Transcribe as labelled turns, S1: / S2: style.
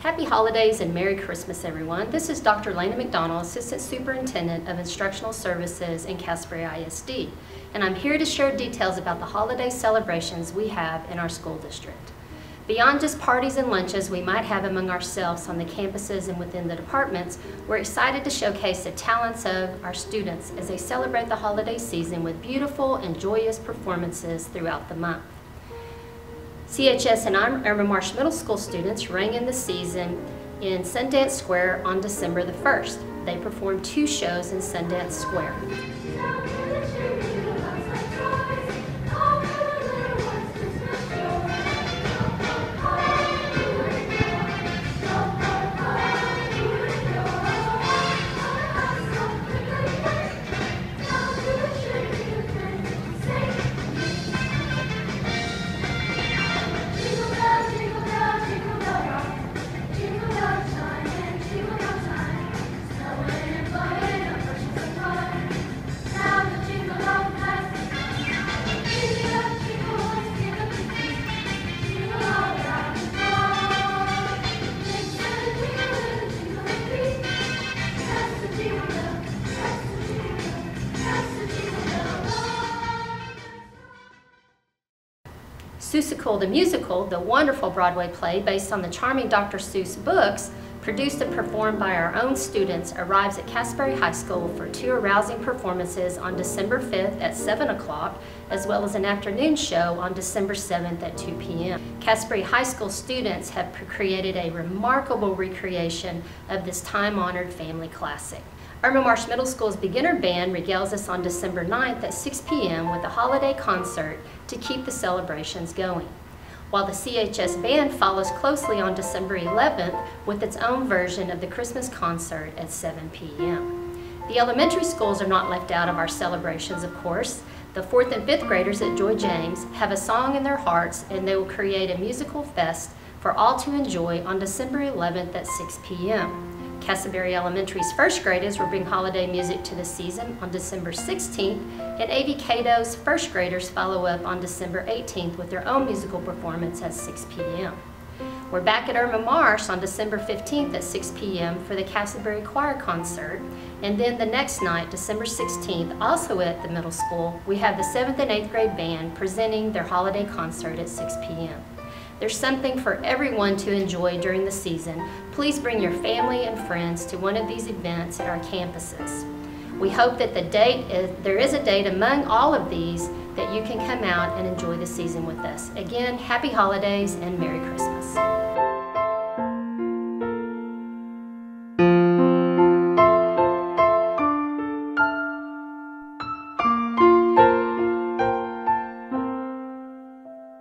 S1: Happy holidays and Merry Christmas, everyone. This is Dr. Lena McDonald, Assistant Superintendent of Instructional Services in Castleberry ISD, and I'm here to share details about the holiday celebrations we have in our school district. Beyond just parties and lunches we might have among ourselves on the campuses and within the departments, we're excited to showcase the talents of our students as they celebrate the holiday season with beautiful and joyous performances throughout the month. CHS and Irma Marsh Middle School students rang in the season in Sundance Square on December the 1st. They performed two shows in Sundance Square. Seussical the Musical, the wonderful Broadway play based on the charming Dr. Seuss books, produced and performed by our own students, arrives at Castleberry High School for two arousing performances on December 5th at 7 o'clock, as well as an afternoon show on December 7th at 2 p.m. Castleberry High School students have created a remarkable recreation of this time-honored family classic. Irma Marsh Middle School's beginner band regales us on December 9th at 6 p.m. with a holiday concert to keep the celebrations going. While the CHS band follows closely on December 11th with its own version of the Christmas concert at 7 p.m. The elementary schools are not left out of our celebrations, of course. The fourth and fifth graders at Joy James have a song in their hearts and they will create a musical fest for all to enjoy on December 11th at 6 p.m. Castleberry Elementary's first graders will bring holiday music to the season on December 16th, and A.V. Cato's first graders follow up on December 18th with their own musical performance at 6 p.m. We're back at Irma Marsh on December 15th at 6 p.m. for the Castleberry Choir Concert, and then the next night, December 16th, also at the middle school, we have the 7th and 8th grade band presenting their holiday concert at 6 p.m. There's something for everyone to enjoy during the season. Please bring your family and friends to one of these events at our campuses. We hope that the date is, there is a date among all of these that you can come out and enjoy the season with us. Again, happy holidays and Merry Christmas.